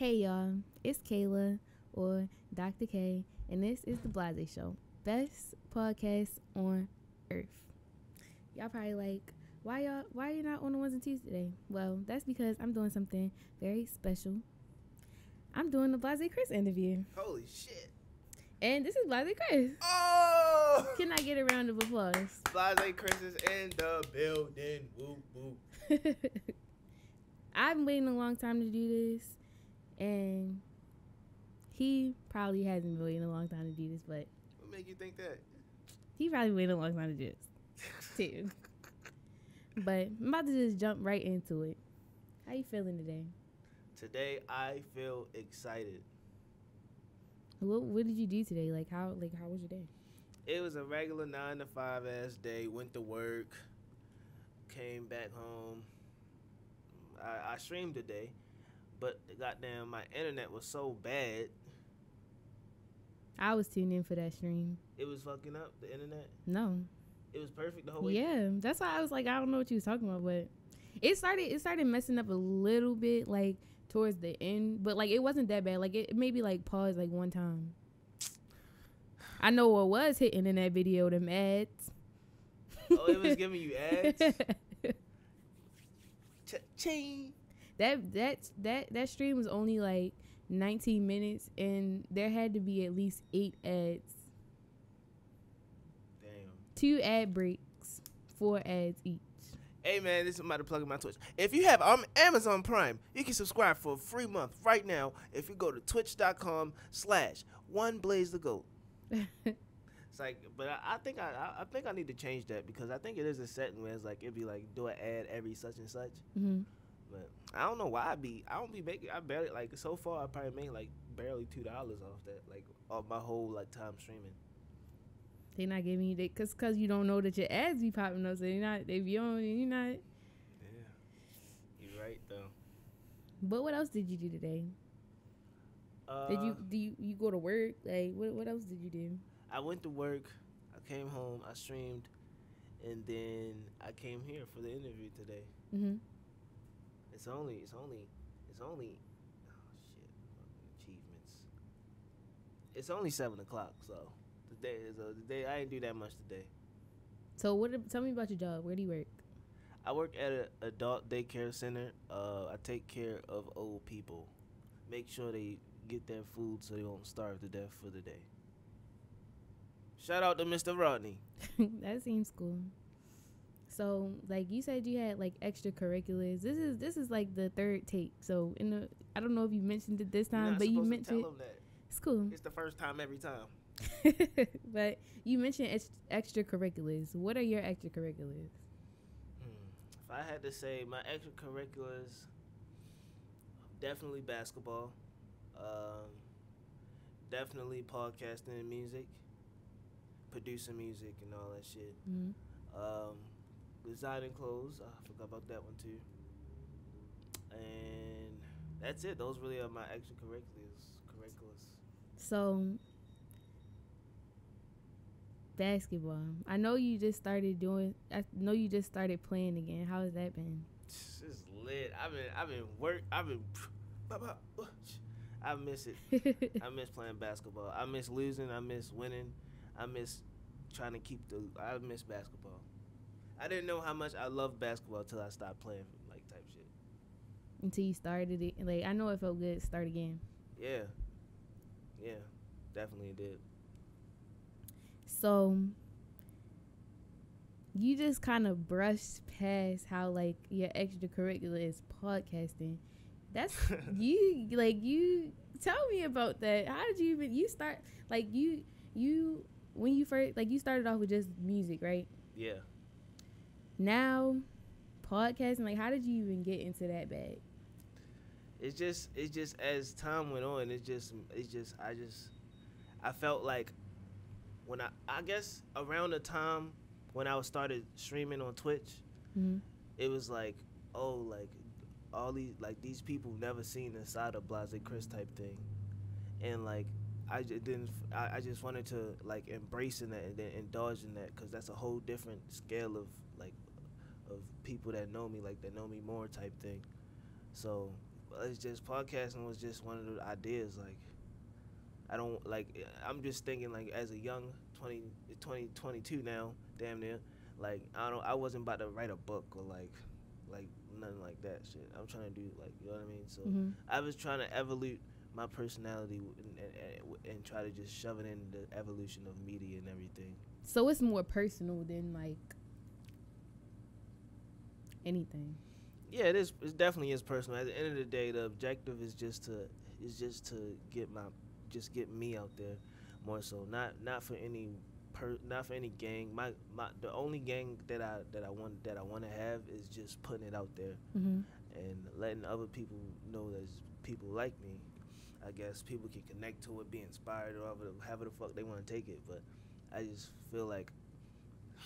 Hey y'all, it's Kayla or Dr. K, and this is the Blase Show, best podcast on earth. Y'all probably like, why y'all, why are you not on the ones and twos today? Well, that's because I'm doing something very special. I'm doing the Blase Chris interview, Holy shit. and this is Blase Chris. Oh! Can I get a round of applause? Blase Chris is in the building. Woo woo. I've been waiting a long time to do this, and he probably hasn't been waiting a long time to do this, but What make you think that? he probably waited a long time to do this too. but I'm about to just jump right into it. How you feeling today? Today I feel excited. What What did you do today? Like how Like how was your day? It was a regular nine to five ass day. Went to work, came back home. I, I streamed today, but goddamn, my internet was so bad. I was tuned in for that stream. It was fucking up the internet. No, It was perfect the whole way. yeah, that's why I was like, I don't know what you was talking about, but it started. It started messing up a little bit, like towards the end, but like it wasn't that bad. Like it maybe like paused like one time. I know what was hitting in that video, them ads. Oh, it was giving you ads. Cha-ching. That that that that stream was only like 19 minutes and there had to be at least eight ads Damn. two ad breaks four ads each Hey man, this is somebody plugging my Twitch. If you have um, Amazon Prime, you can subscribe for a free month right now if you go to twitch.com slash one blaze the goat. It's like, but I, I think I, I think I need to change that because I think it is a setting where it's like it'd be like do an ad every such and such. hmm But I don't know why I be I don't be making I barely like so far I probably made like barely two dollars off that like off my whole like time streaming. they not giving you that because cause you don't know that your ads be popping up so you're not if you don't you're not Yeah, you're right though. but what else did you do today Uh, did you do you, you go to work like what, what else did you do I went to work. I came home. I streamed, and then I came here for the interview today. mm-hmm It's only. It's only. It's only. Oh shit! Achievements. It's only seven o'clock. So the day is uh, the day. I didn't do that much today. so what tell me about your job where do you work I work at an adult daycare center. Uh, I take care of old people. Make sure they get their food so they won't starve to death for the day. Shout out to Mr. Rodney. that seems cool. So, like you said, you had like extracurriculars. This is this is like the third take. So, in the I don't know if you mentioned it this time, but you mentioned tell 'em that. it's cool. It's the first time every time. but you mentioned ex- extracurriculars. What are your extracurriculars? Hmm. If I had to say my extracurriculars, definitely basketball, um, definitely podcasting and music, producing music and all that shit. Mm-hmm. Um, designing clothes, I forgot about that one too. And that's it. Those really are my extracurriculars. Curriculars. So, basketball. I know you just started doing. I know you just started playing again. How has that been? It's lit. I've been, I've been work. I've been. I miss it. I miss playing basketball. I miss losing. I miss winning. I miss trying to keep the. I miss basketball. I didn't know how much I love basketball until I stopped playing like type shit. Until you started it. Like I know it felt good. to Start again. Yeah, yeah, definitely did. So you just kind of brushed past how like your extracurricular is podcasting. That's you like you tell me about that. How did you even you start like you you when you first like you started off with just music, right? Yeah. Now podcasting like how did you even get into that bag? It's just, it's just as time went on. It's just, it's just, I just, I felt like when I, I guess around the time when I started streaming on Twitch, Mm-hmm. it was like, oh, like all these like these people never seen the side of Blase Chris type thing, and like I just didn't. I, I just wanted to like embrace in that and then indulge in that because that's a whole different scale of of people that know me, like that know me more type thing. So it's just podcasting was just one of the ideas. Like, I don't like. I'm just thinking like as a young 20, 20 22 now, damn near. Like I don't. I wasn't about to write a book or like, like nothing like that shit. I'm trying to do like you know what I mean. So Mhm. I was trying to evolve my personality and, and, and, and try to just shove it in the evolution of media and everything. So it's more personal than like anything. Yeah, it is. It definitely is personal. At the end of the day, the objective is just to is just to get my just get me out there more so. Not not for any per not for any gang. My my the only gang that I that I want that I want to have is just putting it out there Mm-hmm. and letting other people know that people like me. I guess people can connect to it, be inspired, or however, however the fuck they want to take it. But I just feel like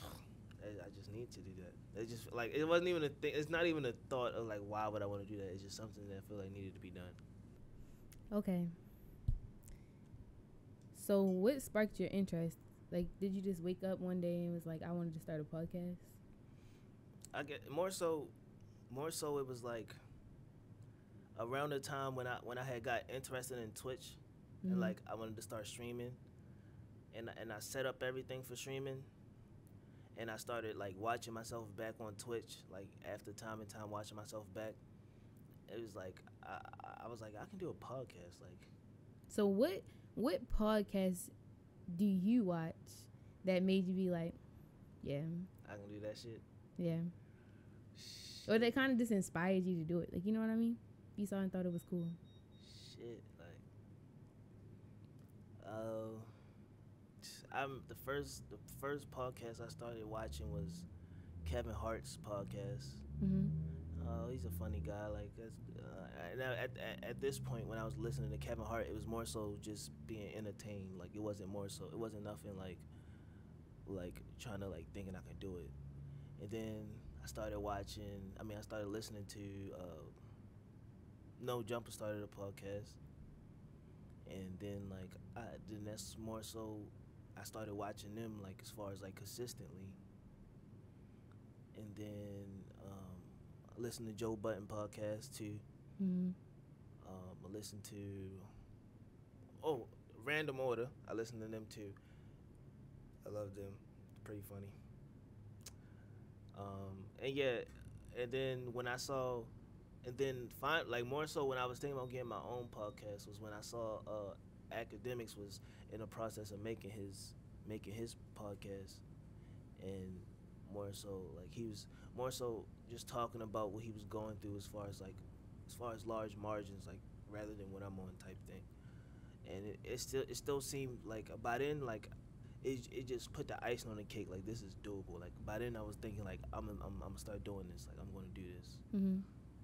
I, I just need to do that. It just like it wasn't even a thing. It's not even a thought of like why would I want to do that. It's just something that I feel like needed to be done. Okay. So what sparked your interest? Like, did you just wake up one day and was like, I wanted to start a podcast? I get more so, more so it was like around the time when I when I had got interested in Twitch Mhm. and like I wanted to start streaming, and and I set up everything for streaming, and I started like watching myself back on Twitch, like after time and time watching myself back. It was like I I- was like I can do a podcast, like So what what podcast do you watch that made you be like, yeah, I can do that shit. yeah, or that kind of just inspired you to do it? Like, you know what I mean? You saw and thought it was cool. Shit, like, uh, I'm the first. The first podcast I started watching was Kevin Hart's podcast. Mm-hmm. Uh, he's a funny guy. Like, that's, uh, and I- at, at at this point, when I was listening to Kevin Hart, it was more so just being entertained. Like, it wasn't more so. It wasn't nothing like, like trying to like thinking I could do it. And then I started watching. I mean, I started listening to. Uh, no Jumper started a podcast, and then like I then that's more so. I started watching them like as far as like consistently, and then um, I listened to Joe Budden podcast too. Mm-hmm. Um, I listened to oh Random Order. I listened to them too. I love them. Pretty funny. Um, and yeah, and then when I saw, and then find like more so when I was thinking about getting my own podcast was when I saw uh, academics was in the process of making his making his podcast, and more so like he was more so just talking about what he was going through as far as like as far as large margins like rather than what I'm on type thing, and it, it still it still seemed like by then like it, it just put the icing on the cake like this is doable. Like by then I was thinking like I'm I'm, I'm gonna start doing this. Like I'm gonna do this. Mm-hmm.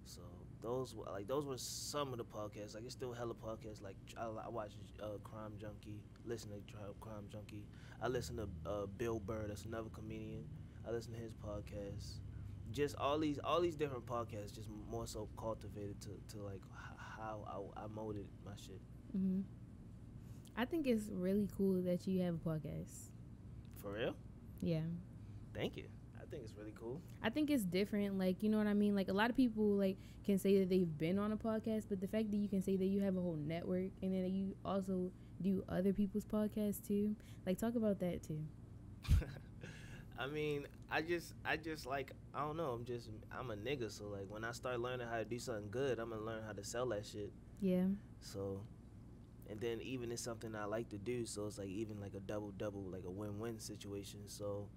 so those were like those were some of the podcasts. Like it's still hella podcasts. Like I, I watch uh, Crime Junkie listen to Crime Junkie. I listen to uh, Bill Burr that's another comedian. I listen to his podcast. Just all these all these different podcasts just more so cultivated to, to like h- how I, I molded my shit. Mm-hmm. I think it's really cool that you have a podcast. for real? Yeah. thank you think it's really cool I think it's different. Like, you know what I mean? Like, a lot of people, like, can say that they've been on a podcast, but the fact that you can say that you have a whole network and then you also do other people's podcasts too. Like, talk about that too. I mean, I just, I just like, I don't know. I'm just, I'm a nigga. So like, when I start learning how to do something good, I'm gonna learn how to sell that shit. Yeah. So, and then even it's something I like to do. So it's like even like a double double, like a win win situation. So,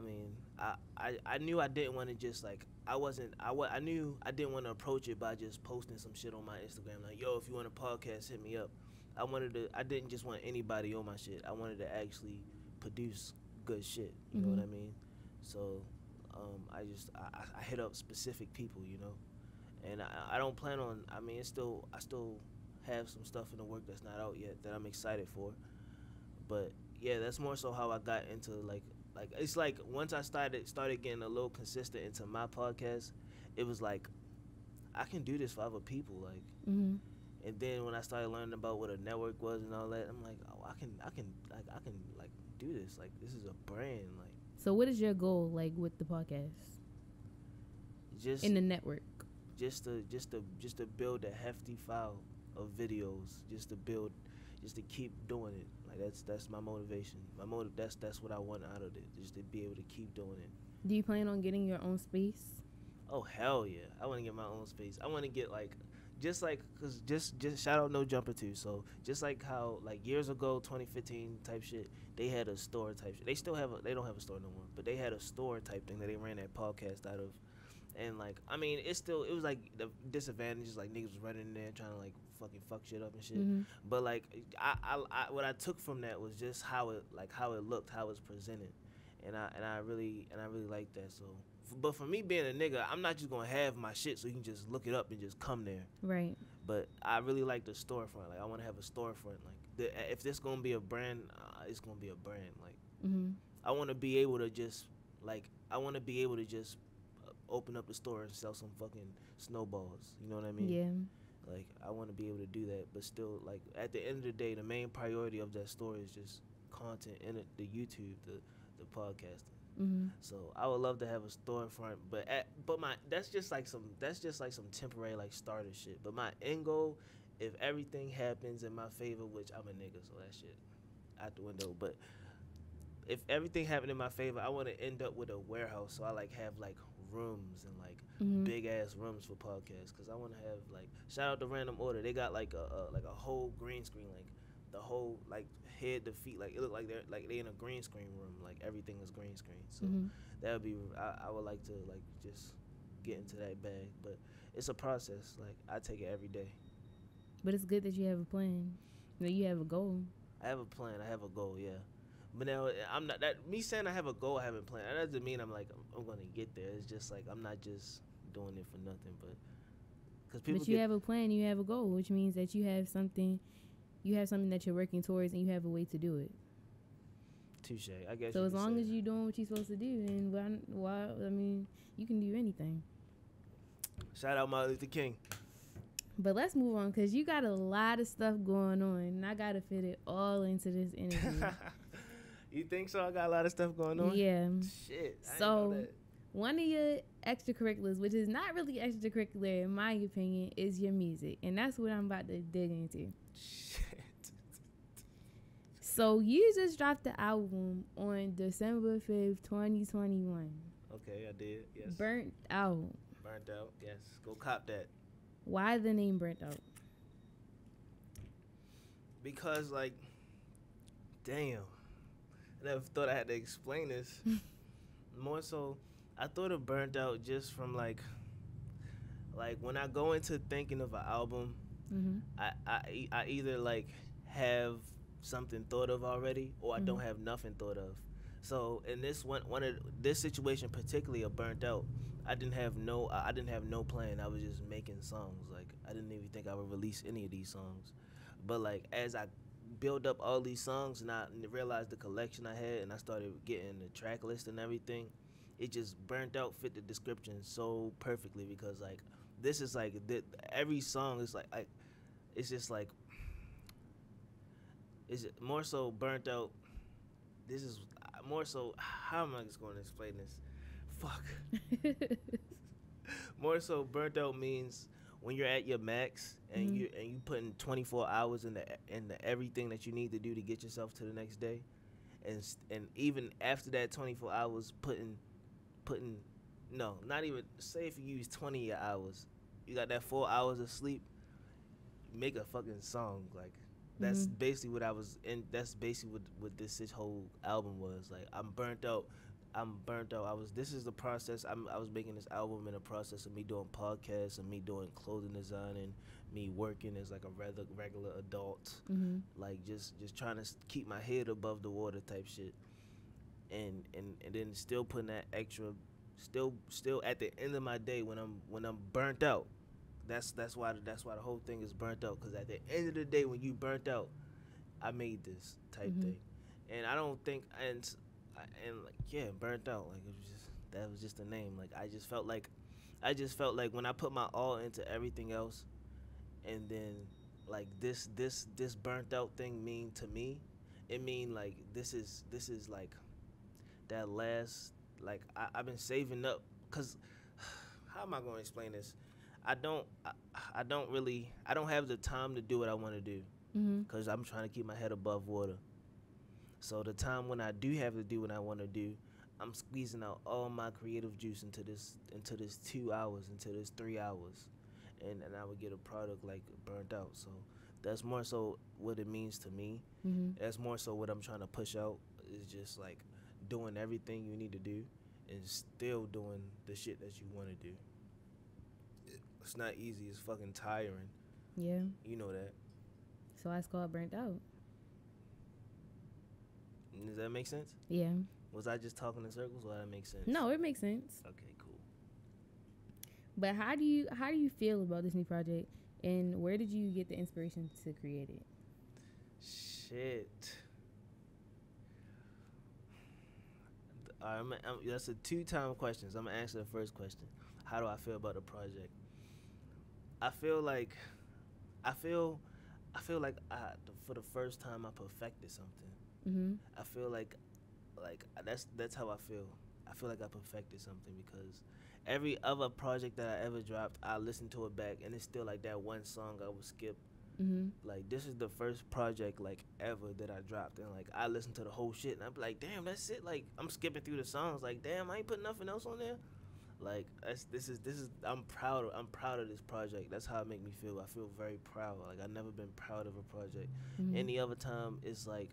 I- mean, I, I, I knew I didn't want to just like, I wasn't, I, wa- I knew I didn't want to approach it by just posting some shit on my Instagram. Like, yo, if you want a podcast, hit me up. I wanted to, I didn't just want anybody on my shit. I wanted to actually produce good shit. You know what I Mhm. mean? So, um, I just, I, I- I hit up specific people, you know, and I, I don't plan on. I mean, it's still, I still have some stuff in the work that's not out yet that I'm excited for. But yeah, that's more so how I got into like, like it's like once I started started getting a little consistent into my podcast, it was like, I can do this for other people, like. Mm-hmm. And then when I started learning about what a network was and all that, I'm like, oh, I can, I can, like, I can, like, do this. Like, this is a brand. Like, So, what is your goal, like, with the podcast just, in the network? just to just to just to build a hefty file of videos, just to build, just to keep doing it. Like that's that's my motivation. My motive. That's that's what I want out of it. Just to be able to keep doing it. Do you plan on getting your own space? Oh hell yeah! I want to get my own space. I want to get like, just like, cause just just shout out No Jumper too. So just like how like years ago, 2015 type shit, they had a store type shit. They still have a. They don't have a store no more, but they had a store type thing that they ran that podcast out of. And like, I mean, it's still it was like the disadvantages. Like niggas was running in there trying to like fucking fuck shit up and shit. Mhm. But like, I, I, I what I took from that was just how it like how it looked, how it was presented, and I and I really and I really like that. So, f- but for me being a nigga, I'm not just gonna have my shit so you can just look it up and just come there. Right. But I really like the storefront. Like I want to have a storefront. Like the, if this gonna be a brand, uh, it's gonna be a brand. Like Mhm. I want to be able to just like I want to be able to just open up the store and sell some fucking snowballs. You know what I mean? Yeah. Like I want to be able to do that, but still, like at the end of the day, the main priority of that store is just content in it, the YouTube, the the podcasting. Mhm. So I would love to have a storefront, but at, but my that's just like some that's just like some temporary like starter shit. But my end goal, if everything happens in my favor, which I'm a nigga, so that shit out the window. But if everything happened in my favor, I want to end up with a warehouse. So I like have like rooms and like Mhm. big ass rooms for podcasts because I want to have like shout out to Random Order. They got like a, a like a whole green screen, like the whole like head to feet, like it look like they're like they in a green screen room, like everything is green screen. So Mhm. that would be I, I would like to like just get into that bag, but it's a process. Like I take it every day. But it's good that you have a plan. That you have a goal. I have a plan. I have a goal. Yeah. But now I'm not that me saying I have a goal. I haven't planned. That doesn't mean I'm like I'm, I'm gonna get there. It's just like I'm not just doing it for nothing, but because people but you have a plan, you have a goal, which means that you have something you have something that you're working towards and you have a way to do it. touche. I guess. So as long as you're doing what you're supposed to do, then why, why? I mean, you can do anything. shout out Martin Luther King. But let's move on because you got a lot of stuff going on, and I gotta fit it all into this interview. You think so? I got a lot of stuff going on. yeah. Shit. So- so. Know that. One of your extracurriculars, which is not really extracurricular in my opinion, is your music, and that's what I'm about to dig into. Shit. So you just dropped the album on December fifth, 2021. Okay, I did. Yes. Burnt out. Burnt out. Yes. Go cop that. Why the name Burnt Out? because like damn i never thought i had to explain this. More so i thought it burnt out just from like like when i go into thinking of an album Mm-hmm. i i, I either like have something thought of already or i don't Mhm. have nothing thought of. So in this one one of this situation particularly a burnt out. I didn't have no i I didn't have no plan. I was just making songs. Like i didn't even think i would release any of these songs. But like as I build up all these songs and I realized the collection I had and I started getting the track list and everything, it just burnt out fit the description so perfectly because like this is like th- every song is like it's just like is it more so burnt out. This is uh, more so. How am I just going to explain this? Fuck. more so burnt out means when you're at your max and Mhm. you and you putting 24 hours in the in the everything that you need to do to get yourself to the next day and and even after that 24 hours putting putting no not even say if you use 20 hours you got that 4 hours of sleep make a fucking song like that's Mhm. basically what I was and that's basically what what this, this whole album was like I'm burnt out I'm burnt out. I was. This is the process. I'm, I was making this album in the process of me doing podcasts and me doing clothing design and me working as like a rather regular adult, hmm like just just trying to keep my head above the water type shit, and and and then still putting that extra, still still at the end of my day when I'm when I'm burnt out. That's that's why that's why the whole thing is burnt out. Cause at the end of the day when you burnt out, I made this type Mhm. thing, and I don't think and and like yeah, burnt out. Like it was just that was just the name. Like I just felt like I just felt like when I put my all into everything else, and then like this this this burnt out thing mean to me, it mean like this is this is like that last like I, I've been saving up because how am I going to explain this? I don't I, I don't really I don't have the time to do what I want to do mm-hmm. because I'm trying to keep my head above water. So the time when I do have to do what I want to do, I'm squeezing out all my creative juice into this into this two hours, into this three hours, and and I would get a product like burnt out. So that's more so what it means to me. Mhm. That's more so what I'm trying to push out is just like doing everything you need to do and still doing the shit that you want to do. It's not easy. It's fucking tiring. Yeah. You know that. So I called burnt out. Does that make sense? Yeah. Was I just talking in circles or that makes sense? No, it makes sense. Okay, cool. But how do you how do you feel about this new project, and where did you get the inspiration to create it? Shit. I'm, I'm, that's a two-time questions. I'm gonna answer the first question. How do I feel about the project? I feel like, I feel, I feel like I, for the first time I perfected something. Mhm. I feel like, like that's that's how I feel. I feel like I perfected something because every other project that I ever dropped, I listened to it back, and it's still like that one song I would skip Mhm. like this is the first project like ever that I dropped and like I listened to the whole shit and I'm like damn that's it like I'm skipping through the songs like damn I ain't put nothing else on there like that's this is this is I'm proud of I'm proud of this project that's how it make me feel I feel very proud like I've never been proud of a project Mhm. any other time it's like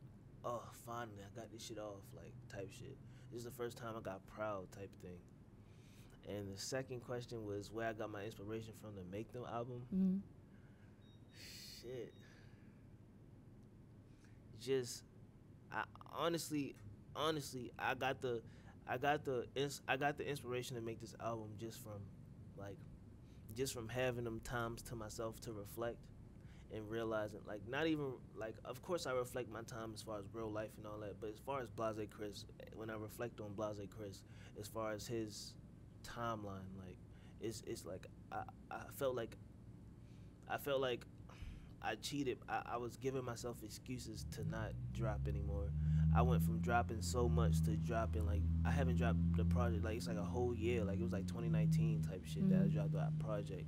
oh finally I got this shit off like type shit this is the first time I got proud type thing and the second question was where I got my inspiration from to make the album Mhm. shit. Just, I honestly, honestly, I got the, I got the, ins- I got the inspiration to make this album just from, like, just from having them times to myself to reflect, and realizing, like, not even like, of course I reflect my time as far as real life and all that, but as far as Blase Chris, when I reflect on Blase Chris, as far as his timeline, like, it's it's like I I felt like I felt like I cheated. I, I was giving myself excuses to not drop anymore. I went from dropping so much to dropping like I haven't dropped the project like it's like a whole year. Like it was like 2019 type shit that I Mhm. dropped that project,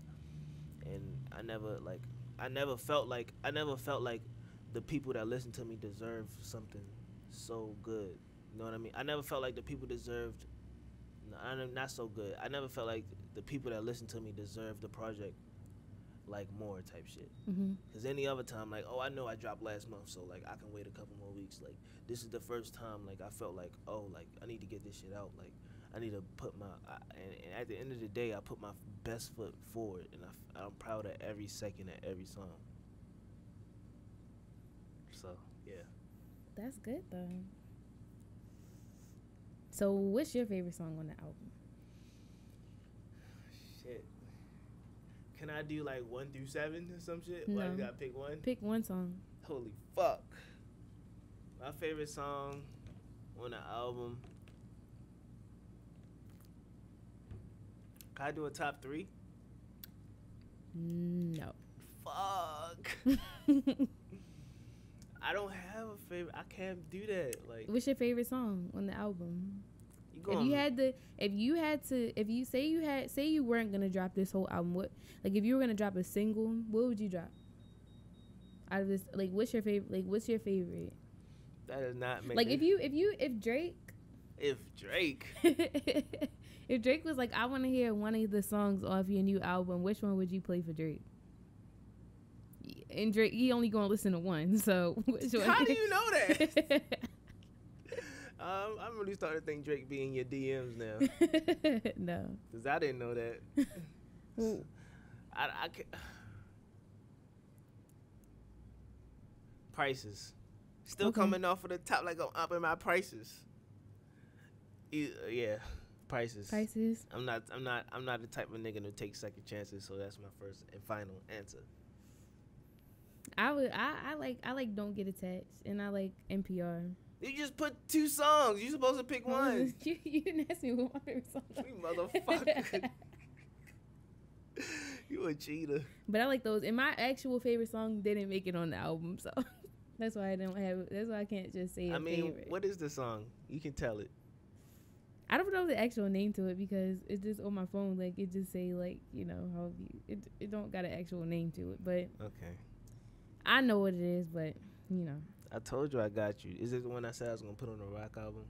and I never like I never felt like I never felt like the people that listen to me deserve something so good. You know what I mean? I never felt like the people deserved. no, don't- so good. I never felt like the people that listen to me deserve the project like more type shit. Mhm. Cause any other time, like, oh, I know I dropped last month, so like I can wait a couple more weeks. Like this is the first time, like I felt like, oh, like I need to get this shit out. Like I need to put my, I, and, and at the end of the day, I put my best foot forward, and I, am proud of every second of every song. So yeah, That's good though. So, what's your favorite song on the album? shit. Can I do like one through seven or some shit? No. you gotta pick one? Pick one song. Holy fuck. My favorite song on the album. Can I do a top three? No. Fuck. I don't have a favorite. I can't do that. Like What's your favorite song on the album? you If you had to, if you had to, if you say you had, say you weren't gonna drop this whole album, what, like if you were gonna drop a single, what would you drop? Out of this, like, what's your favorite? Like, what's your favorite? that does not make Like, if you, if you, if Drake, if Drake if Drake was like, I want to hear one of the songs off your new album, which one would you play for Drake? And Drake, he only gonna listen to one, so? How do you know that? um, I'm really starting to think Drake be in your DMs now. no. Cause I didn't know that. I, I ca- prices still Okay. coming off of the top like I'm upping my prices. Yeah, prices. Prices. I'm not. I'm not. I'm not the type of nigga to take second chances. So that's my first and final answer. I would. I, I like. I like. Don't get attached, and I like NPR. You just put two songs. You supposed to pick one. you, you didn't ask me what my favorite song. was. You motherfucker. you a cheater. but I like those. And my actual favorite song didn't make it on the album, so that's why I don't have. That's why I can't just say. I I mean, favorite. what is the song? You can tell it. I don't know the actual name to it because it's just on my phone. Like it just say like you know how you, it it don't got an actual name to it, but Okay. I know what it is. But you know, I told you I got you. Is it the one I said I was gonna put on a rock album?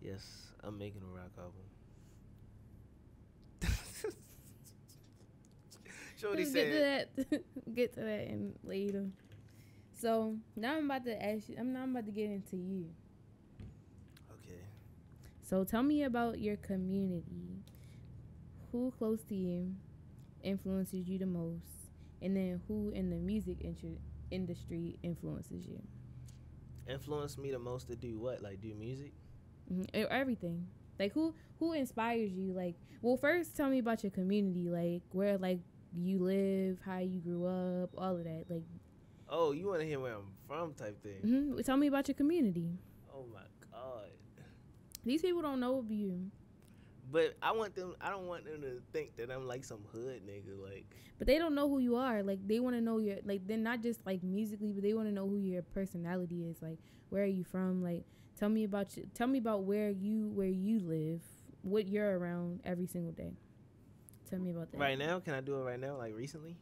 Yes, I'm making a rock album. Shorty Let's said, get to that. get to that in later. So now I'm about to ask you. I'm now I'm about to get into you. "Okay, So tell me about your community. Who close to you influences you the most, and then who in the music intru- industry influences you? influenced me the most to do what? Like do music? hmm Everything. Like who who inspires you? Like, well, first tell me about your community. Like where like you live, how you grew up, all of that. Like, Oh, you want to hear where I'm from? Type thing. hmm tell me about your community. Oh my god. These people don't know of you, But I want them. I don't want them to think that I'm like some hood nigga. Like but they don't know who you are. Like they want to know your like they're not just like musically, but they want to know who your personality is. Like where are you from? Like tell me about you. Tell me about where you where you live, what you're around every single day. Tell me about that. right now, can I do it right now? Like recently,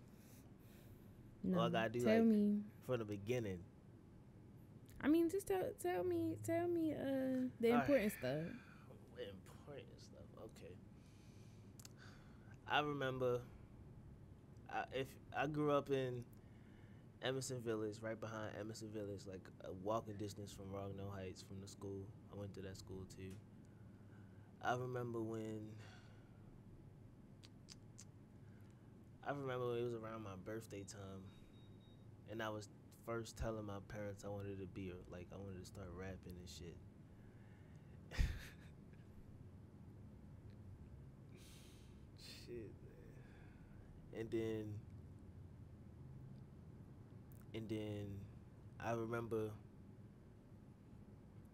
No, I gotta do, tell like- me. from the beginning. I mean, just tell tell me tell me uh the important stuff. Important stuff. Okay. I remember. I, if I grew up in Emerson Village, right behind Emerson Village, like a walking distance from Rognall Heights from the school. I went to that school too. I remember when. I remember it was around my birthday time, and I was first telling my parents I wanted to be like I wanted to start rapping and shit. Shit, man. And then, and then, I remember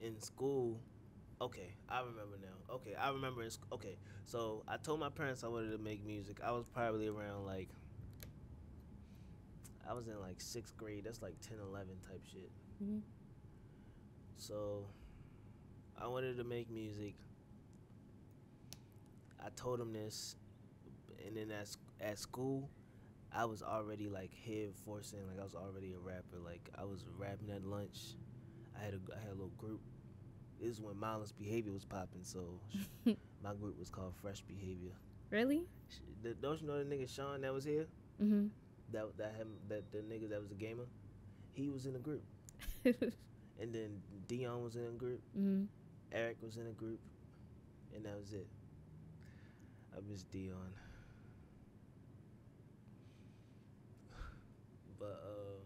in school. Okay, I remember now. Okay, I remember in sc- okay. So I told my parents I wanted to make music. I was probably around like. I was in like sixth grade. That's like 10, 11 type shit. Mhm. So I wanted to make music. I told him this, and then at, at school, I was already like head forcing, like I was already a rapper. Like I was rapping at lunch. I had a I had a little group. This is when mindless behavior was popping, so my group was called Fresh Behavior. Really? Don't you know the nigga Sean that was here? Mhm. That that him that the nigga that was a gamer, he was in the group, and then Dion was in a group. mhm. Eric was in a group, and that was it. I miss Dion. But um,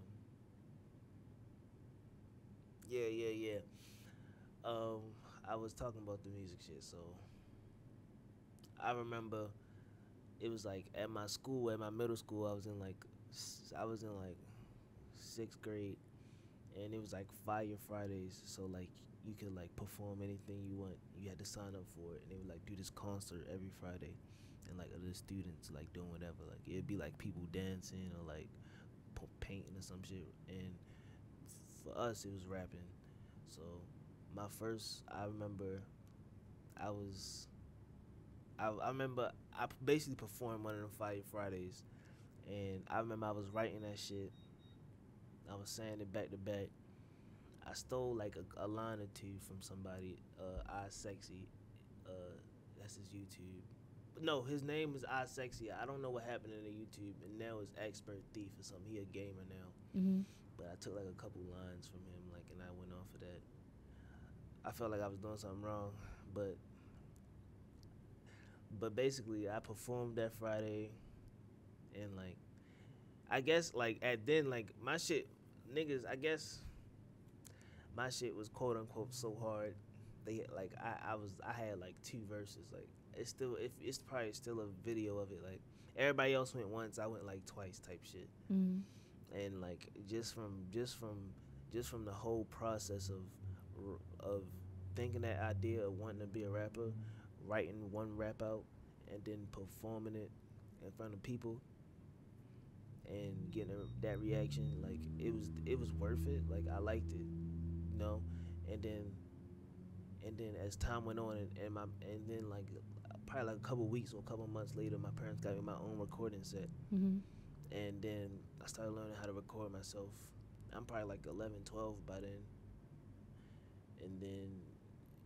yeah, yeah, yeah. Um, I was talking about the music shit, so I remember it was like at my school, at my middle school, I was in like I was in like sixth grade, and it was like Fire Fridays. So like you could like perform anything you want. You had to sign up for it, and they would like do this concert every Friday, and like other students like doing whatever. Like it'd be like people dancing or like painting or some shit. And for us, it was rapping. So my first, I remember, I was. I, I remember I basically performed one of the Fire Fridays, and I remember I was writing that shit. I was saying it back to back. I stole like a, a line or two from somebody. Uh, I sexy. Uh, that's his YouTube. But no, his name is I sexy. I don't know what happened in the YouTube, and now it's expert thief or something. He a gamer now. Mhm. But I took like a couple lines from him, like, and I went off of that. I felt like I was doing something wrong, but but basically, I performed that Friday, and like, I guess like at then like my shit, niggas. I guess my shit was quote unquote so hard. They like I I was I had like two verses. Like it's still if it's probably still a video of it. Like everybody else went once, I went like twice type shit Mhm. and like just from just from just from the whole process of of thinking that idea of wanting to be a rapper, writing one rap out, and then performing it in front of people, and getting a, that reaction, like it was it was worth it. Like I liked it, you know, and then and then as time went on, and, and my and then like probably like a couple weeks or a couple months later, my parents got me my own recording set, Mm-hmm. and then I started learning how to record myself. I'm probably like 11, 12 by then, and then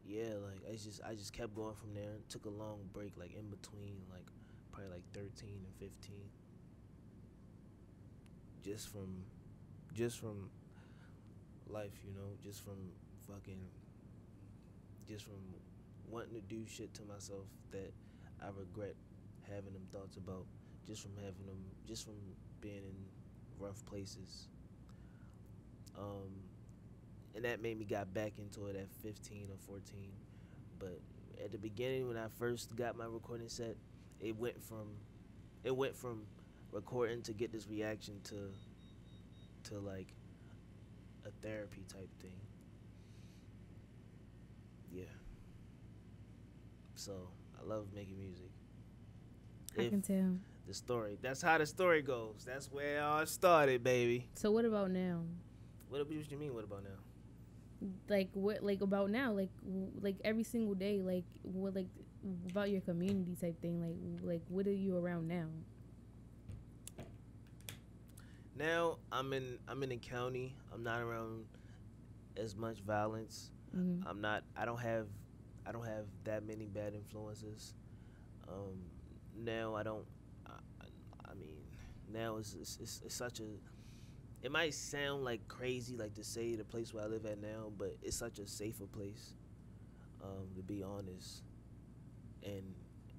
yeah, like I just I just kept going from there. Took a long break, like in between, like probably like 13 and 15, just from just from life, you know, just from fucking just from wanting to do shit to myself that I regret having them thoughts about just from having them just from being in rough places. Um and that made me got back into it at 15 or 14 but at the beginning when I first got my recording set it went from it went from recording to get this reaction to to like a therapy type thing yeah so I love making music I If can tell. the story that's how the story goes that's where it all started baby So what about now? what, what you mean what about now Like what? Like about now? Like like every single day? Like what? Like about your community type thing? Like like what are you around now? Now i'm in i'm in the county. I'm not around as much violence. Mm-hmm. i'm not i don't have i don't have that many bad influences. Um now i don't i, I- I mean now it's, it's, it's, it's such a it might sound like crazy like to say the place where i live at now but it's such a safer place um to be honest. And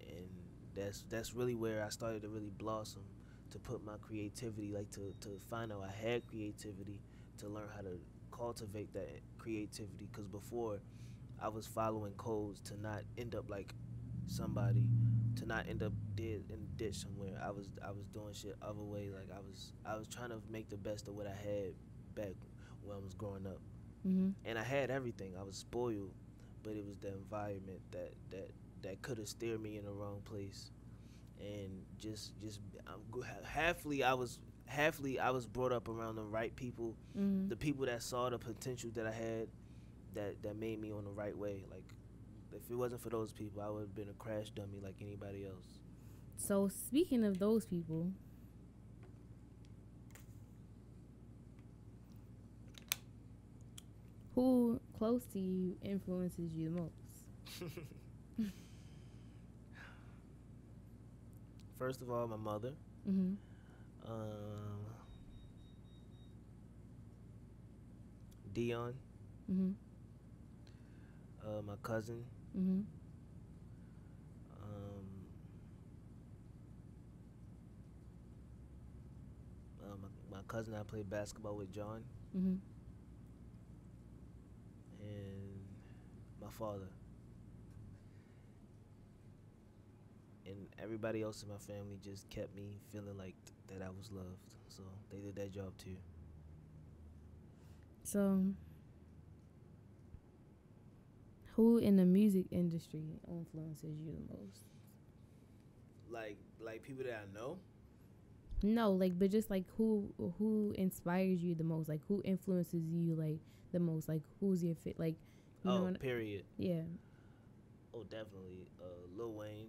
and that's that's really where i started to really blossom to put my creativity like to to find out i had creativity to learn how to cultivate that creativity. Because before i was following codes to not end up like somebody to not end up dead in a ditch somewhere. I was i was doing shit other way like i was i was trying to make the best of what i had back when i was growing up. Mm-hmm. and i had everything. I was spoiled but it was the environment that that that could have steered me in the wrong place and just just I'm, go- halfly i was halfly i was brought up around the right people Mm-hmm. the people that saw the potential that I had that that made me on the right way. Like if it wasn't for those people, I would have been a crash dummy like anybody else. So speaking of those people, who close to you influences you the most? First of all, my mother. Mm-hmm. Um, Dion, Mm-hmm. uh, my cousin, Mm-hmm. um, uh, my, my cousin I played basketball with, John, Mm-hmm. and my father. And everybody else in my family just kept me feeling like th- that I was loved. So they did that job too. So, who in the music industry influences you the most? Like like people that I know. No, like, but just like who who inspires you the most? Like, who influences you like the most? Like, who's your fit? Like, you know, oh, what- period. yeah. Oh, definitely. Uh, Lil Wayne.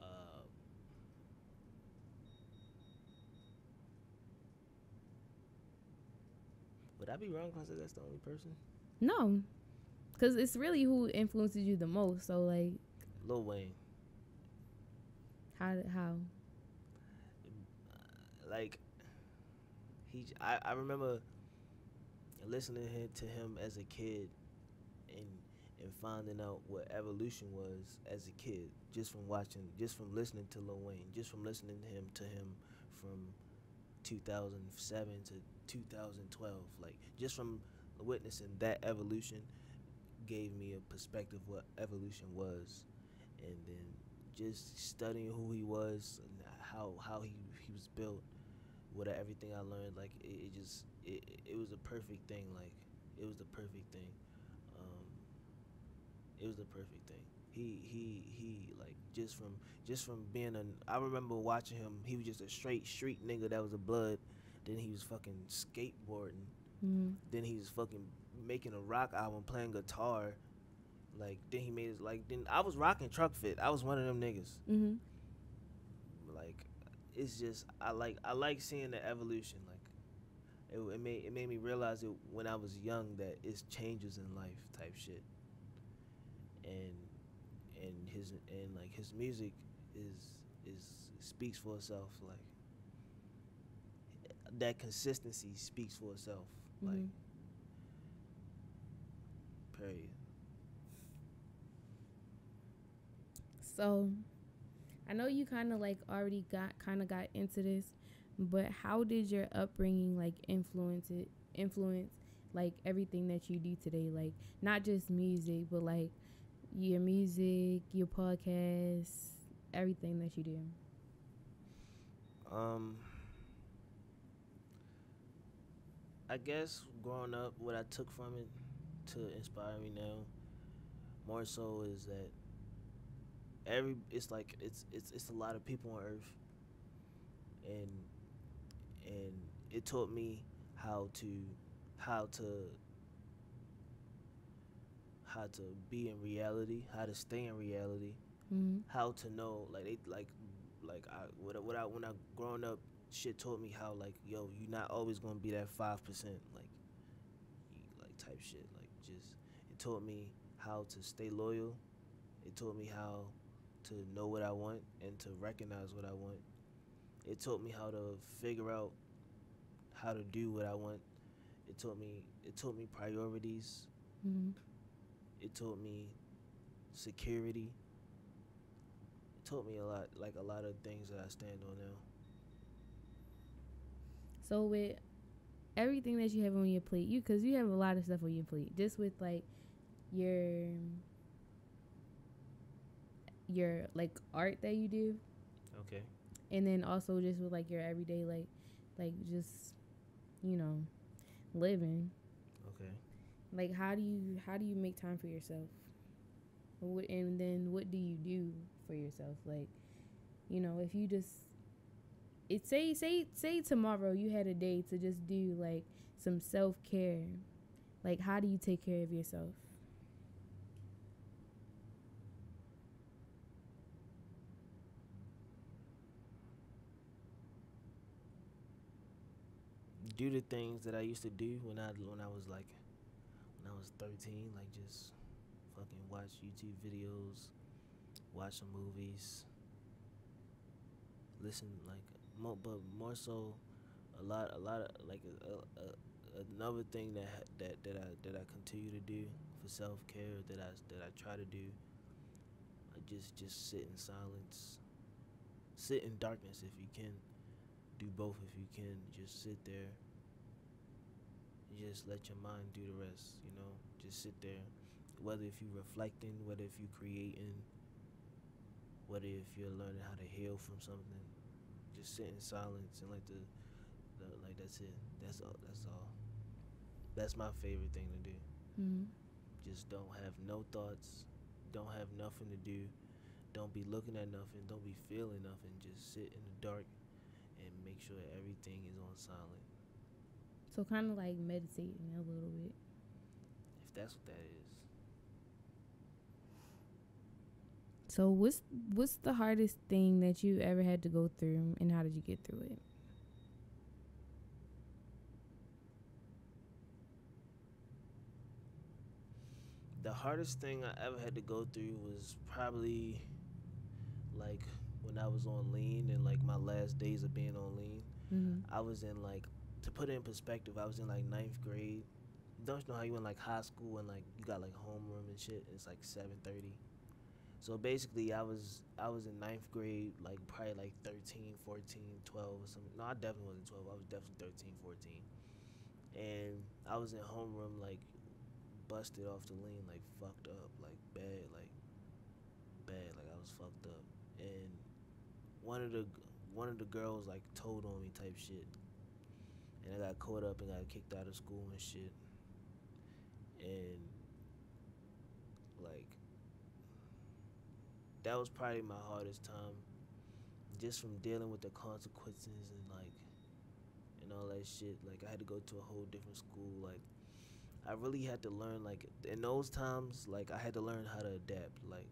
Uh, would I be wrong if I said that's the only person? No, because it's really who influences you the most. So, like, Lil Wayne. how how? like he I, I remember listening to him, to him as a kid and and finding out what evolution was as a kid just from watching just from listening to Lil Wayne just from listening to him to him from 2007 to 2012 like just from witnessing that evolution gave me a perspective what evolution was. And then just studying who he was and how how he, he was built with everything I learned like it, it just it, it was a perfect thing like it was the perfect thing. Um it was the perfect thing. He he he like just from just from being a I remember watching him he was just a straight street nigga that was a blood then he was fucking skateboarding Mm-hmm. then he was fucking making a rock album, playing guitar. Like then he made his like then I was rocking Trukfit. I was one of them niggas. Mm-hmm. Like it's just I like I like seeing the evolution. Like it, it made it made me realize it when I was young that it's changes in life type shit. And and his and like his music is is speaks for itself. Like that consistency speaks for itself. Like Mhm. period. So, I know you kind of like already got kind of got into this, but how did your upbringing like influence it? Influence like everything that you do today, like not just music, but like your music, your podcast, everything that you do. Um, I guess growing up, what I took from it to inspire me now, more so is that every it's like it's it's it's a lot of people on Earth, and and it taught me how to how to how to be in reality, how to stay in reality, Mm-hmm. how to know like they like like I what what I when I growing up shit taught me how like yo you're not always gonna be that five percent like you, like type shit like just it taught me how to stay loyal it taught me how to know what I want and to recognize what I want it taught me how to figure out how to do what I want it taught me it taught me priorities Mm-hmm. it taught me security. It taught me a lot, like a lot of things that I stand on now. So with everything that you have on your plate, you because you have a lot of stuff on your plate, just with like your your like art that you do, Okay. and then also just with like your everyday like like just you know living. Okay. Like how do you how do you make time for yourself? What, and then what do you do for yourself? Like, you know, if you just it say say say tomorrow you had a day to just do like some self care. Like how do you take care of yourself? Do the things that I used to do when I when I was like when I was thirteen, like just fucking watch YouTube videos, watch some movies, listen like more, but more so a lot a lot of like a, a, another thing that that that I that I continue to do for self care that I that I try to do. I just just sit in silence, sit in darkness if you can. Do both if you can. Just sit there. Just let your mind do the rest. You know, just sit there. Whether if you're reflecting, whether if you're creating, whether if you're learning how to heal from something, just sit in silence and like the, the like that's it. That's all. That's all. That's my favorite thing to do. Mm-hmm. Just don't have no thoughts. Don't have nothing to do. Don't be looking at nothing. Don't be feeling nothing. Just sit in the dark and make sure everything is on silent. So kind of like meditating a little bit. If that's what that is. So what's what's the hardest thing that you ever had to go through, and how did you get through it? The hardest thing I ever had to go through was probably like when I was on lean and like my last days of being on lean. Mm-hmm. I was in like to put it in perspective, I was in like ninth grade. Don't you know how you in like high school and like you got like homeroom and shit? It's like seven thirty. So basically, I was I was in ninth grade, like probably like 13, 14, 12 or something. No, I definitely wasn't twelve. I was definitely 13, 14. And I was in homeroom like busted off the lean, like fucked up, like bad, like bad, like I was fucked up. And one of the one of the girls like told on me type shit and I got caught up and got kicked out of school and shit. And like that was probably my hardest time just from dealing with the consequences and like and all that shit. Like I had to go to a whole different school. Like I really had to learn like in those times like I had to learn how to adapt like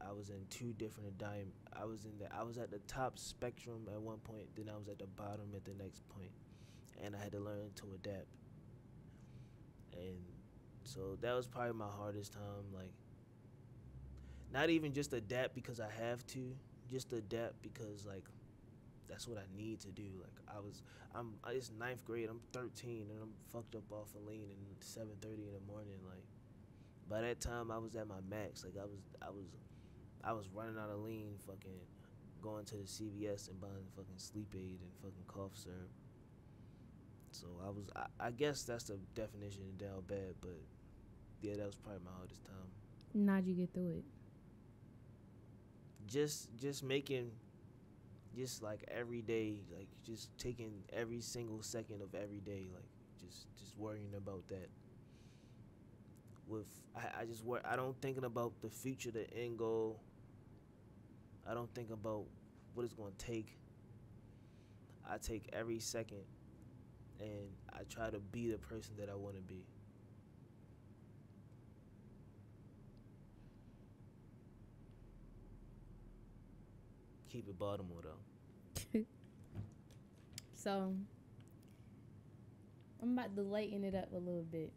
I- was in two different dime I was in the I was at the top spectrum at one point then I was at the bottom at the next point and I had to learn to adapt and so that was probably my hardest time like not even just adapt because I have to just adapt because like that's what I need to do. Like I was, I'm. It's ninth grade. I'm 13 and I'm fucked up off of lean and 7:30 in the morning. Like by that time, I was at my max. Like I was, I was, I was running out of lean. Fucking going to the CVS and buying fucking sleep aid and fucking cough syrup. So I was. I, I guess that's the definition of down bad. But yeah, that was probably my hardest time. How'd you get through it? Just just making just like every day like just taking every single second of every day like just just worrying about that. With i, I just worry i don't thinking about the future the end goal. I don't think about what it's going to take. I take every second and i try to be the person that i want to be keep it Baltimore though. So I'm about to lighten it up a little bit.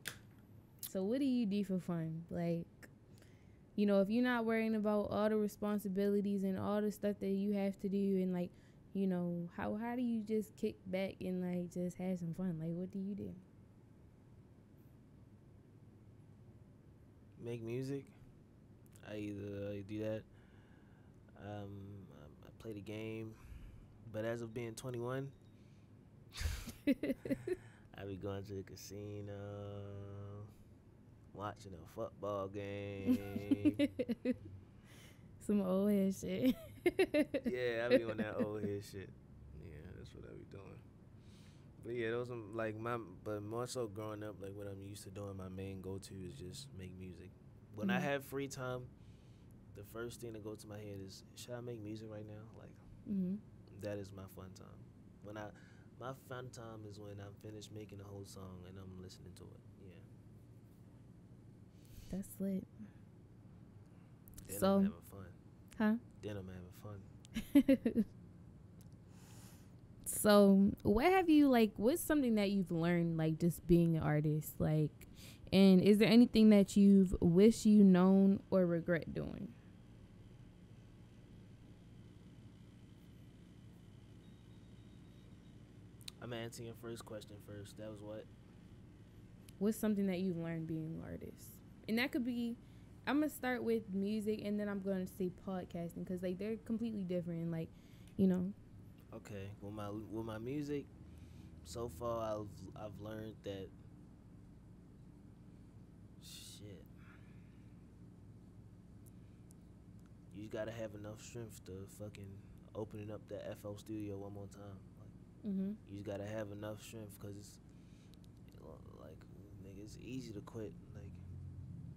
So what do you do for fun? Like, you know, if you're not worrying about all the responsibilities and all the stuff that you have to do and like, you know, how how do you just kick back and like just have some fun? Like what do you do? Make music. I either do that. Um, play the game, but as of being 21, I be going to the casino, watching a football game. some old head shit. yeah, I be on that old head shit. Yeah, that's what I be doing. But yeah, those are like my, but more so growing up, like what I'm used to doing. My main go to is just make music. When I Mhm. have free time, the first thing that goes to my head is, should I make music right now? Like hmm that is my fun time. When I, my fun time is when I'm finished making a whole song and I'm listening to it. Yeah. That's lit. Then So- I'm having fun. Huh? Then I'm having fun. so what have you like what's something that you've learned like just being an artist like and is there anything that you've wish you known or regret doing I'm answering your first question first. That was what? what's something that you've learned being an artist and that could be i'm gonna start with music and then i'm gonna say podcasting because like they're completely different like you know Okay, with my with my music, so far I've I've learned that shit. You gotta have enough strength to fucking opening up that FL studio one more time. Mm-hmm. you just gotta have enough strength because it's like nigga, it's easy to quit. Like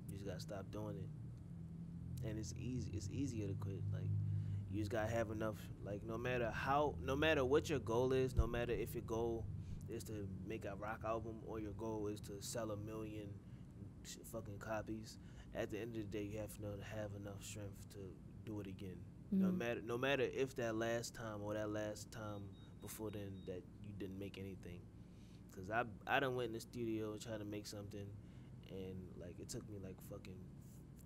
you just gotta stop doing it, and it's easy. It's easier to quit. Like you just gotta have enough. Like no matter how, no matter what your goal is, no matter if your goal is to make a rock album or your goal is to sell a million fucking copies. At the end of the day, you have to know to have enough strength to do it again. No Mhm. matter, no matter if that last time or that last time before then that you didn't make anything. Cause I I done went in the studio trying to make something, and like it took me like fucking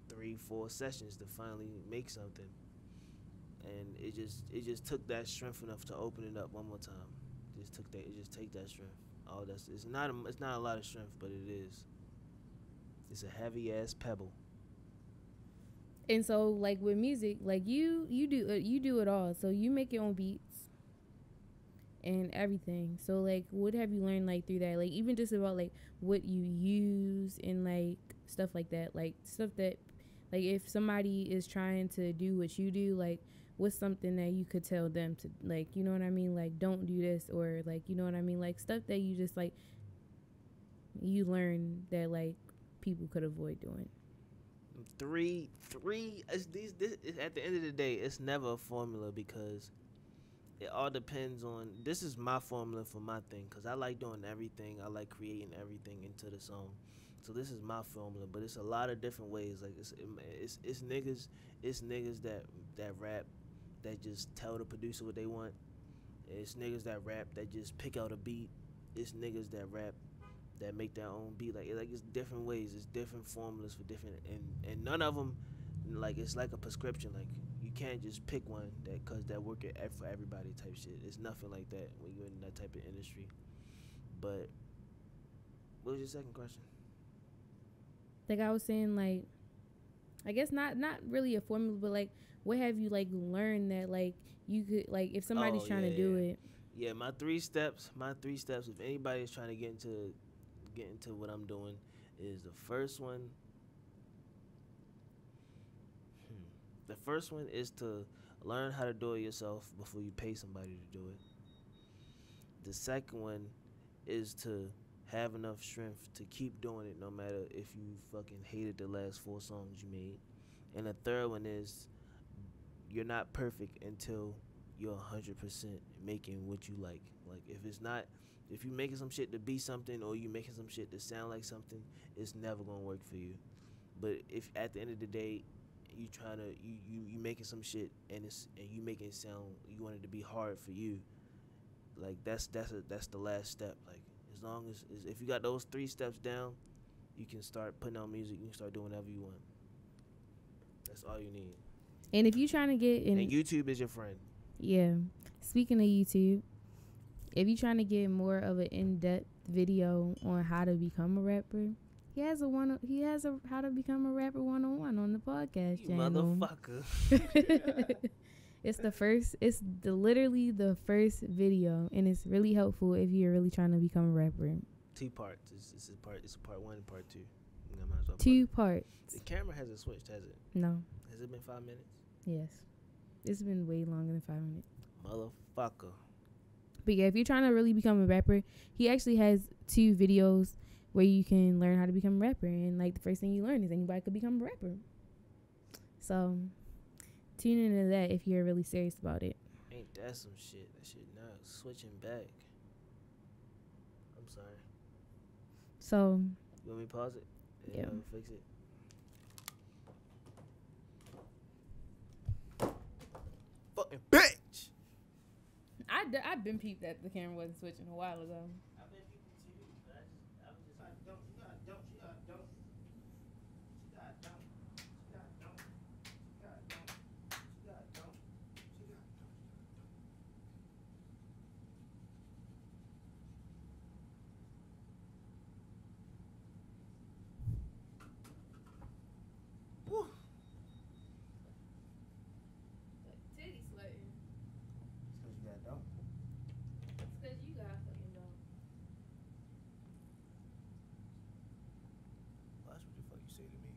three four sessions to finally make something, and it just it just took that strength enough to open it up one more time. Just took that it just take that strength. Oh, that's it's not a, it's not a lot of strength, but it is. It's a heavy ass pebble. and so like with music like you you do uh, you do it all so you make your own beats and everything. So like what have you learned like through that? Like even just about like what you use and like stuff like that. Like stuff that like if somebody is trying to do what you do like what's something that you could tell them to like you know what i mean? Like don't do this or like you know what i mean? Like stuff that you just like you learn that like people could avoid doing. Three three these this, it's- at the end of the day it's never a formula because it all depends on. This is my formula for my thing because I like doing everything. I like creating everything into the song. So this is my formula, but it's a lot of different ways. Like it's it's it's niggas, it's niggas that that rap, that just tell the producer what they want. It's niggas that rap that just pick out a beat. It's niggas that rap that make their own beat. Like like it's different ways. It's different formulas for different and and none of them like it's like a prescription. Like can't just pick one that cause that work at, for everybody type shit. It's nothing like that when you're in that type of industry. But what was your second question? Like I was saying, like I guess not not really a formula, but like what have you like learned that like you could like if somebody's Oh, trying yeah, to do yeah. it. Yeah, my three steps. My three steps. If anybody's trying to get into get into what I'm doing, is the first one. Hmm. The first one is to learn how to do it yourself before you pay somebody to do it. The second one is to have enough strength to keep doing it no matter if you fucking hated the last four songs you made. And the third one is you're not perfect until you're 100% making what you like. Like if it's not if you're making some shit to be something or you're making some shit to sound like something, it's never going to work for you. But if at the end of the day you trying to you, you you making some shit and it's and you making it sound you want it to be hard for you, like that's that's a, that's the last step. Like as long as, as if you got those three steps down, you can start putting out music. You can start doing whatever you want. That's all you need. And if you're trying to get in and YouTube is your friend. Yeah. Speaking of YouTube, if you're trying to get more of an in-depth video on how to become a rapper, he has a one. He has a how to become a rapper one-on-one on the podcast You channel. motherfucker. it's the first. It's the literally the first video, and it's really helpful if you're really trying to become a rapper. Two parts. This, is part. It's part one and part two. I might as well Two it. parts. The camera hasn't switched, has it? No. Has it been five minutes? Yes. It's been way longer than five minutes. Motherfucker. But yeah, if you're trying to really become a rapper, he actually has two videos where you can learn how to become a rapper. And like the first thing you learn is anybody could become a rapper. So tune into that if you're really serious about it. Ain't that some shit? That shit nuts. Switching back. I'm sorry. So You want me pause it? And Yeah. fix it. Fucking bitch. I d- I've been peeped that the camera wasn't switching a while ago. I've been people too, but I just, I was just like, don't, you gotta, don't, you gotta, don't. You gotta, don't. You gotta, don't. You gotta, don't. You gotta, don't. You gotta, don't. Whew. Titty sweating. It's 'cause you gotta, don't. It's because you got fucking dog. Watch what the fuck you say to me.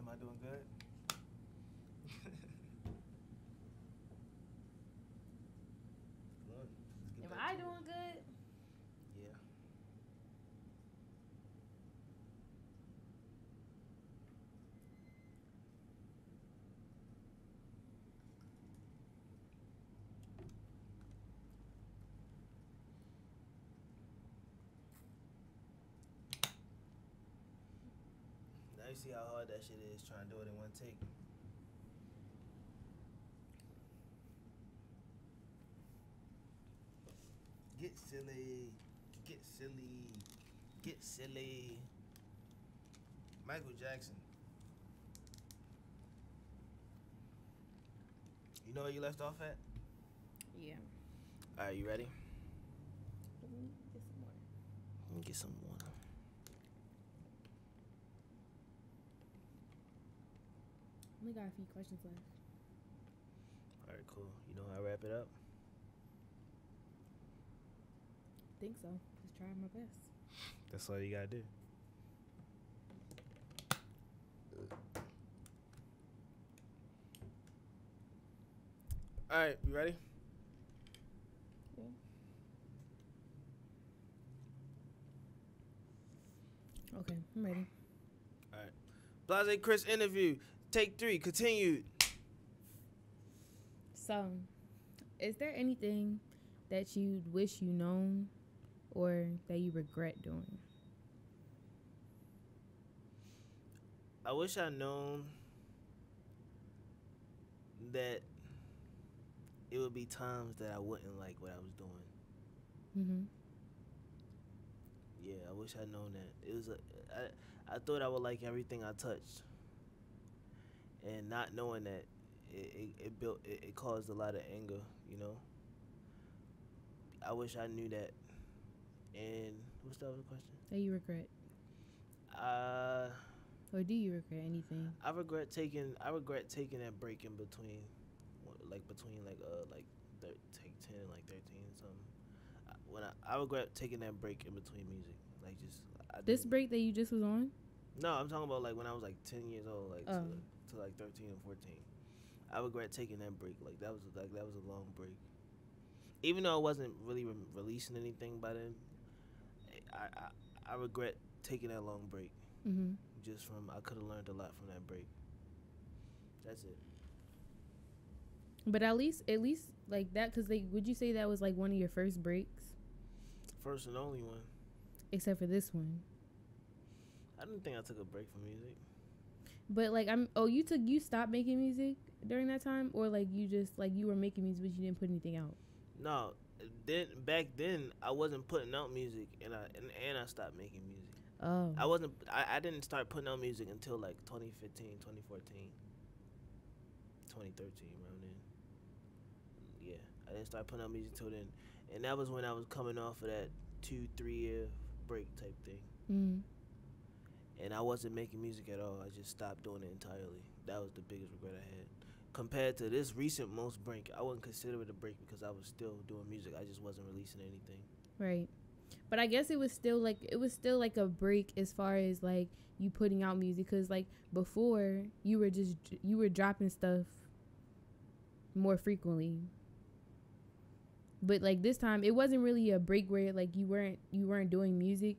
Am I doing good? Good. Let's get Am back I to it. doing good? Yeah. Now you see how hard that shit is trying to do it in one take. Get silly. Get silly. Get silly. Michael Jackson. You know where you left off at? Yeah. Alright, you ready? Let me get some more. Let me get some water. Only got a few questions left. Alright, cool. You know how I wrap it up? Think so. Just trying my best. That's all you gotta do. Alright, you ready? Yeah. Okay, I'm ready. All right. Blasé Chris interview. Take three. Continued. So, is there anything that you wish you known or that you regret doing? I wish I'd known that it would be times that I wouldn't like what I was doing. Mm-hmm. Yeah, I wish I'd known that. It was a, I, I thought I would like everything I touched, and not knowing that it, it, it built it, it caused a lot of anger. You know. I wish I knew that. And what's the other question? That you regret, Uh, or do you regret anything? I regret taking I regret taking that break in between, like between like uh like thir- take ten and like thirteen something. I, when I, I regret taking that break in between music, like just I This break that you just was on. No, I'm talking about like when I was like ten years old, like Oh. to, to like thirteen and fourteen. I regret taking that break. Like that was like that was a long break. Even though I wasn't really re- releasing anything by then, I, I I regret taking that long break. Mm-hmm. Just from I could have learned a lot from that break. That's it. But at least, at least like that, because like, would you say that was like one of your first breaks, First and only one. except for this one? I didn't think I took a break from music. But like, I'm. Oh, you took you stopped making music during that time, or like you just like you were making music, but you didn't put anything out. No, then back then I wasn't putting out music, and I and, and I stopped making music. Oh. I wasn't. I, I didn't start putting out music until like 2015, 2014, 2013, around then. Yeah, I didn't start putting out music until then, and that was when I was coming off of that two, three year break type thing, Mm. And I wasn't making music at all. I just stopped doing it entirely. That was the biggest regret I had. Compared to this recent most break, I wouldn't consider it a break because I was still doing music. I just wasn't releasing anything. Right. But I guess it was still like it was still like a break as far as like you putting out music cuz like before you were just you were dropping stuff more frequently. But like this time it wasn't really a break where like you weren't you weren't doing music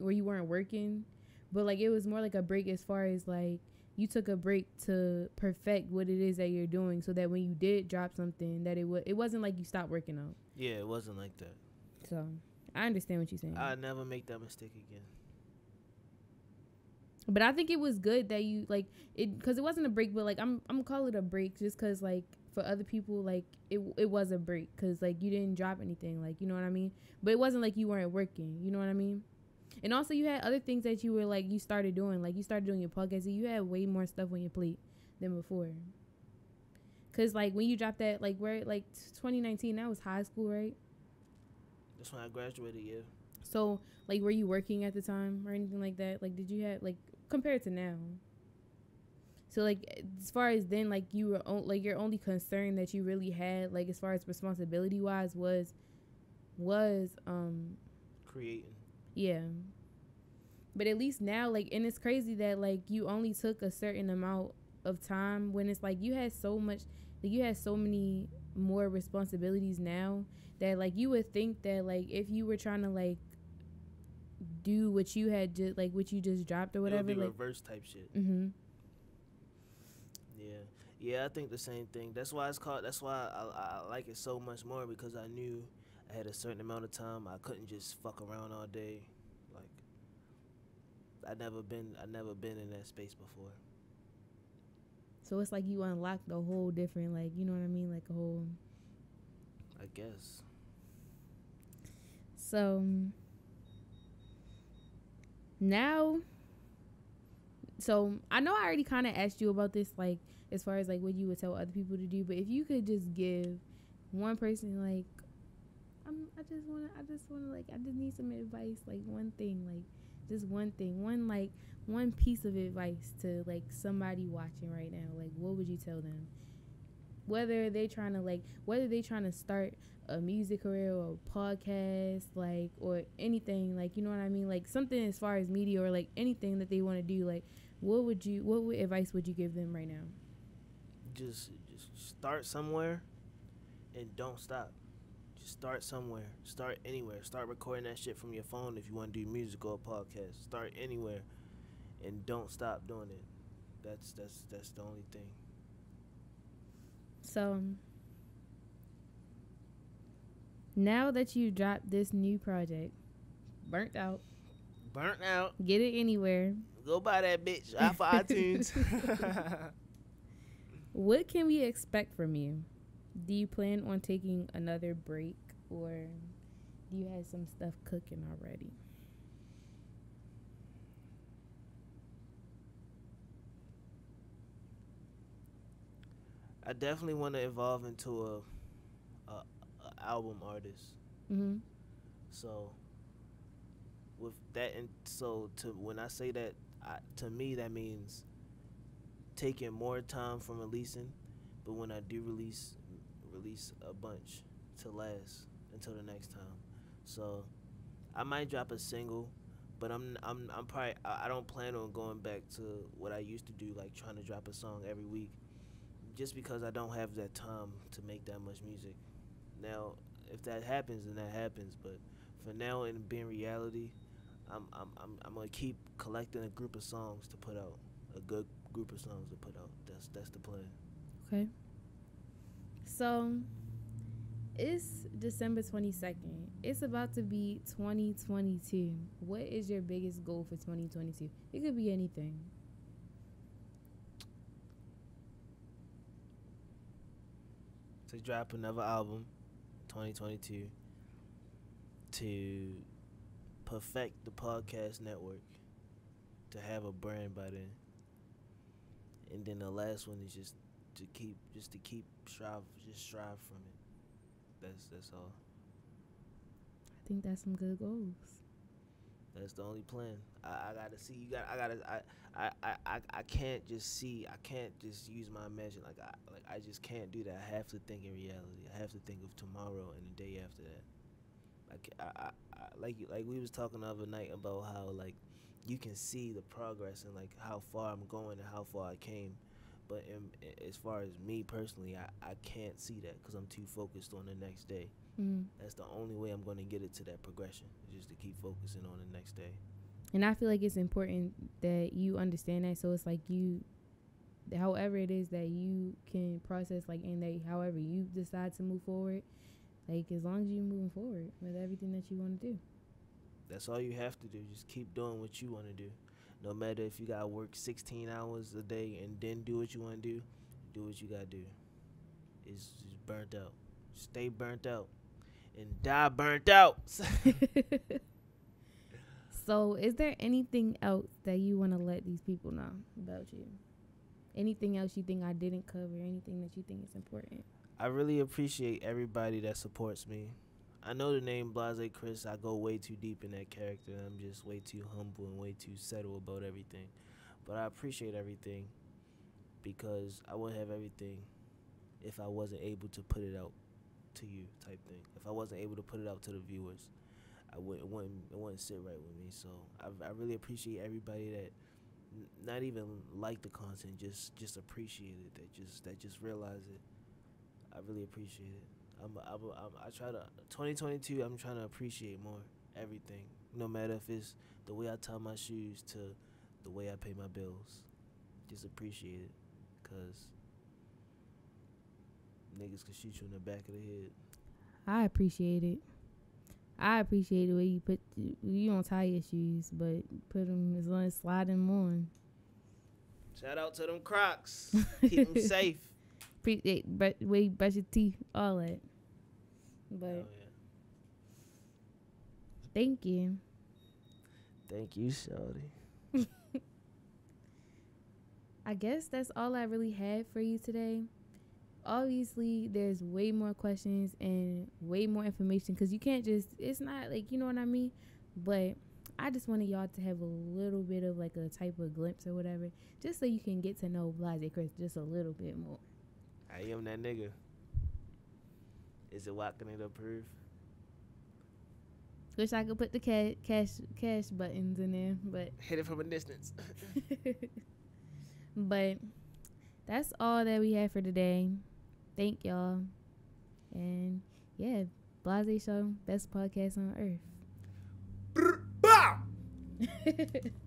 or you weren't working, but like it was more like a break as far as like you took a break to perfect what it is that you're doing so that when you did drop something that it was it wasn't like you stopped working on. Yeah, it wasn't like that. So, I understand what you're saying. I'd never make that mistake again. But I think it was good that you like it because it wasn't a break, but like I'm I'm gonna call it a break just because like for other people like it it was a break because like you didn't drop anything like you know what I mean. But it wasn't like you weren't working, you know what I mean. And also you had other things that you were like you started doing like you started doing your podcast. And you had way more stuff on your plate than before. Cause like when you dropped that like where like 2019 that was high school right. That's when I graduated. Yeah. So like were you working at the time or anything like that? Like did you have like compared to now? So like as far as then like you were on, like your only concern that you really had like as far as responsibility wise was was um Creating. Yeah. But at least now like and it's crazy that like you only took a certain amount of time when it's like you had so much like you had so many more responsibilities now that like you would think that like if you were trying to like do what you had just like what you just dropped or whatever be like reverse type shit. Mm-hmm. Yeah. Yeah, I think the same thing. That's why it's called. That's why I, I like it so much more because I knew I had a certain amount of time. I couldn't just fuck around all day. Like I never been. I never been in that space before. so it's like you unlocked a whole different like you know what I mean like a whole I guess. So now, so I know I already kind of asked you about this, like as far as like what you would tell other people to do, but if you could just give one person like, I'm, I just wanna, I just wanna like, I just need some advice, like one thing, like just one thing, one like one piece of advice to like somebody watching right now, like what would you tell them? Whether they trying to like, whether they trying to start a music career or a podcast like or anything like you know what i mean like something as far as media or like anything that they want to do like what would you what would advice would you give them right now Just just start somewhere, and don't stop. Just start somewhere. Start anywhere. Start recording that shit from your phone if you want to do music or a podcast. Start anywhere, and don't stop doing it. That's that's that's the only thing. So now that you dropped this new project, burnt out, Burnt out. get it anywhere. Go buy that bitch off of iTunes. What can we expect from you? Do you plan on taking another break or do you have some stuff cooking already? I definitely want to evolve into a, a, a album artist. Mm-hmm. So with that, and so to when I say that, I, to me that means taking more time from releasing, but when I do release, release a bunch to last until the next time. So I might drop a single, but I'm I'm I'm probably I, don't plan on going back to what I used to do, like trying to drop a song every week, just because I don't have that time to make that much music. Now, if that happens, then that happens. But for now, in being reality, I'm I'm I'm I'm gonna keep collecting a group of songs to put out, a good group of songs to put out. That's that's the plan. Okay. So it's December 22nd. It's about to be 2022. What is your biggest goal for 2022? It could be anything. To drop another album, 2022. To perfect the podcast network. To have a brand by then. And then the last one is just to keep just to keep strive just strive from it. That's that's all. I think that's some good goals. That's the only plan. I, I gotta see. You got. I gotta. I, I, I, I, I can't just see. I can't just use my imagination. Like I, like I just can't do that. I have to think in reality. I have to think of tomorrow and the day after that. Like I, I, I like like we was talking the other night about how like you can see the progress and like how far I'm going and how far I came. But in, as far as me personally, I, I can't see that because I'm too focused on the next day. Mm. That's the only way I'm going to get it to that progression, just to keep focusing on the next day. And I feel like it's important that you understand that. So it's like you, however it is that you can process, like, and that however you decide to move forward, like, as long as you're moving forward with everything that you want to do. That's all you have to do. Just keep doing what you want to do. No matter if you got to work 16 hours a day and then do what you want to do, do what you got to do. It's just burnt out. Stay burnt out and die burnt out. so, is there anything else that you want to let these people know about you? Anything else you think I didn't cover? Anything that you think is important? I really appreciate everybody that supports me. I know the name Blasé Chris. I go way too deep in that character. I'm just way too humble and way too settled about everything. But I appreciate everything because I wouldn't have everything if I wasn't able to put it out to you, type thing. If I wasn't able to put it out to the viewers, I wouldn't, it wouldn't, it wouldn't sit right with me. So I, I really appreciate everybody that not even like the content, just just appreciate it. That just that just realize it. I really appreciate it. I'm, I'm, I'm, I try to 2022. I'm trying to appreciate more everything, no matter if it's the way I tie my shoes to the way I pay my bills. Just appreciate it, cause niggas can shoot you in the back of the head. I appreciate it. I appreciate the way you put you don't tie your shoes, but put them as long as slide them on. Shout out to them Crocs. Keep them safe. Appreciate but way you brush your teeth, all that. But yeah. thank you. Thank you, Shawty. I guess that's all I really had for you today. Obviously, there's way more questions and way more information because you can't just, it's not like, you know what I mean? But I just wanted y'all to have a little bit of like a type of glimpse or whatever, just so you can get to know Blasé Chris just a little bit more. I am that nigga. Is it walking it approved? Wish I could put the cash cash cash buttons in there, but Hit it from a distance. but that's all that we have for today. Thank y'all. And yeah, Blasé Show, best podcast on earth.